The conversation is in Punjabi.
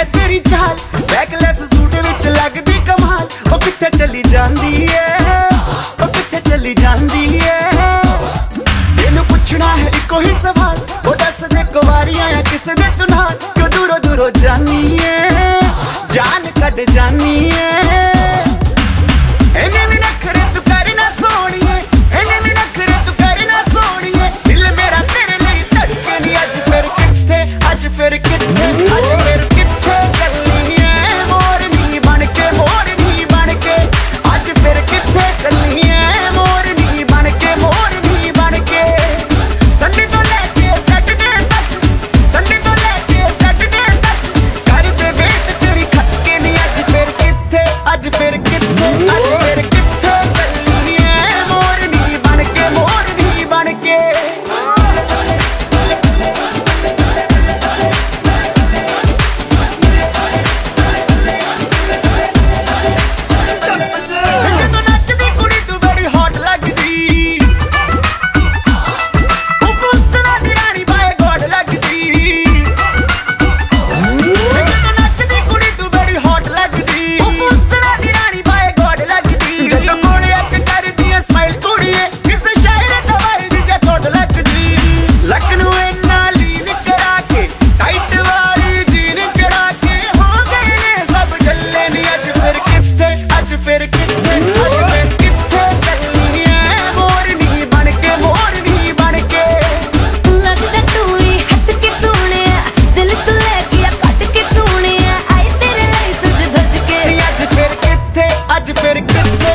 ਕਾਲੀ ਤੇਰੀ ਚਾਲ। ਬੈਕਲੈਸ ਸੂਟ ਵਿੱਚ ਲੱਗਦੀ ਕਮਾਲ। ਉਹ ਕਿੱਥੇ ਚਲੀ ਜਾਂਦੀ ਏ ਉਹ ਕਿੱਥੇ ਚਲੀ ਜਾਂਦੀ ਏ ਤੈਨੂੰ ਪੁੱਛਣਾ ਹੈ ਇੱਕੋ ਹੀ ਸਵਾਲ। ਉਹ ਦੱਸ ਦੇ ਕੁਵਾਰੀਆਂ ਆ ਕਿਸੇ ਦੇ ਤੂੰ ਨਾਲ? ਕਿਉਂ ਦੂਰੋਂ ਦੂਰੋਂ ਜਾਨੀ ਏ de diferente